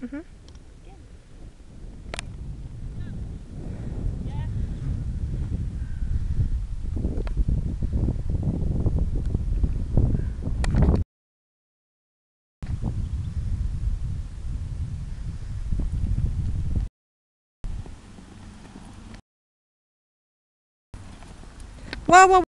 Mhm. Whoa, whoa,